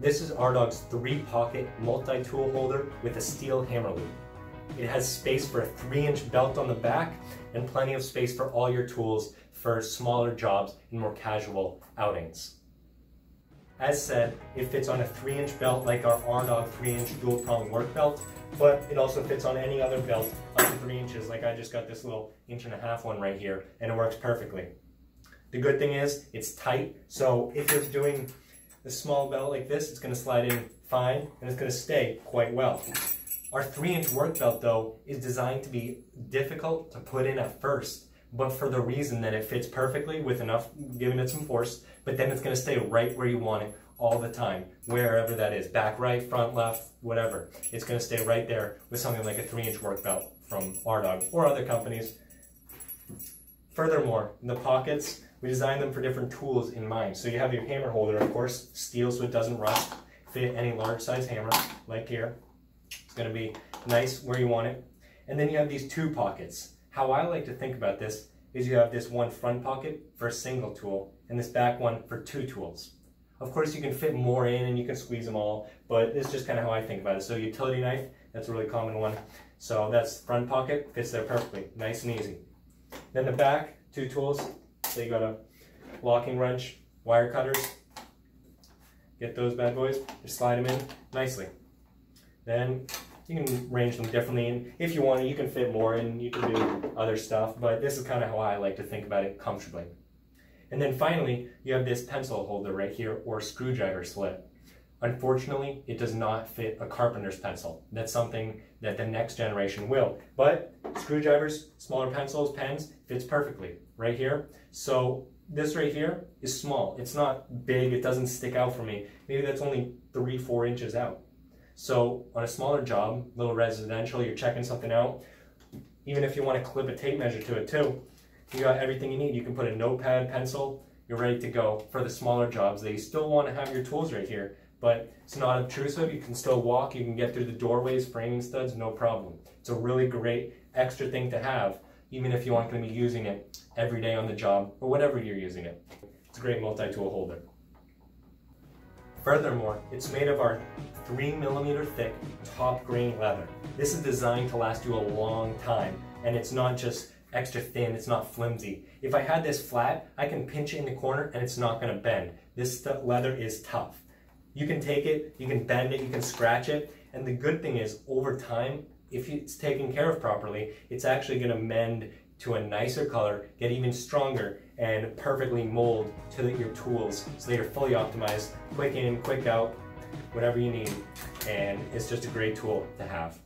This is R Dawg's three pocket multi-tool holder with a steel hammer loop. It has space for a three inch belt on the back and plenty of space for all your tools for smaller jobs and more casual outings. As said, it fits on a 3-inch belt like our R Dawg 3-inch dual prong work belt, but it also fits on any other belt up to 3 inches like I just got this little inch and a half one right here and it works perfectly. The good thing is it's tight, so if you're doing a small belt like this, it's going to slide in fine and it's going to stay quite well. Our 3-inch work belt though is designed to be difficult to put in at first but for the reason that it fits perfectly with enough, giving it some force, but then it's going to stay right where you want it all the time, wherever that is, back right, front left, whatever. It's going to stay right there with something like a three inch work belt from R Dawg or other companies. Furthermore, the pockets, we designed them for different tools in mind. So you have your hammer holder, of course, steel so it doesn't rust, fit any large size hammer, like here. It's going to be nice where you want it. And then you have these two pockets. How I like to think about this is you have this one front pocket for a single tool and this back one for two tools. Of course, you can fit more in and you can squeeze them all, but it's just kind of how I think about it. So utility knife, that's a really common one. So that's front pocket, fits there perfectly, nice and easy. Then the back, two tools. So you got a locking wrench, wire cutters. Get those bad boys, just slide them in nicely. Then you can arrange them differently and if you want to you can fit more and you can do other stuff but this is kind of how I like to think about it comfortably and then finally you have this pencil holder right here or screwdriver slit unfortunately it does not fit a carpenter's pencil. That's something that the next generation will. But screwdrivers smaller pencils pens fits perfectly right here. So this right here is small. It's not big. It doesn't stick out for me. Maybe that's only three four inches out. So on a smaller job, little residential, you're checking something out, even if you want to clip a tape measure to it too, you got everything you need. You can put a notepad, pencil, you're ready to go for the smaller jobs. That you still want to have your tools right here, but it's not obtrusive. You can still walk, you can get through the doorways, framing studs, no problem. It's a really great extra thing to have, even if you aren't going to be using it every day on the job or whatever you're using it. It's a great multi-tool holder. Furthermore, it's made of our 3 millimeter thick top grain leather. This is designed to last you a long time, and it's not just extra thin, it's not flimsy. If I had this flat, I can pinch it in the corner and it's not gonna bend. This leather is tough. You can take it, you can bend it, you can scratch it, and the good thing is over time, if it's taken care of properly, it's actually gonna mend to a nicer color, get even stronger, and perfectly mold to the, your tools so they are fully optimized, quick in, quick out, whatever you need. And it's just a great tool to have.